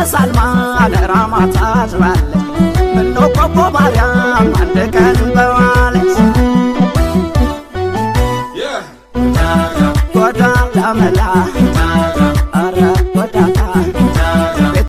ተሳልማ ለራማ ታዝባለች ምኖ ቆቦ ማርያም አንድ ቀን በዋለች። ጎዳ ላመላ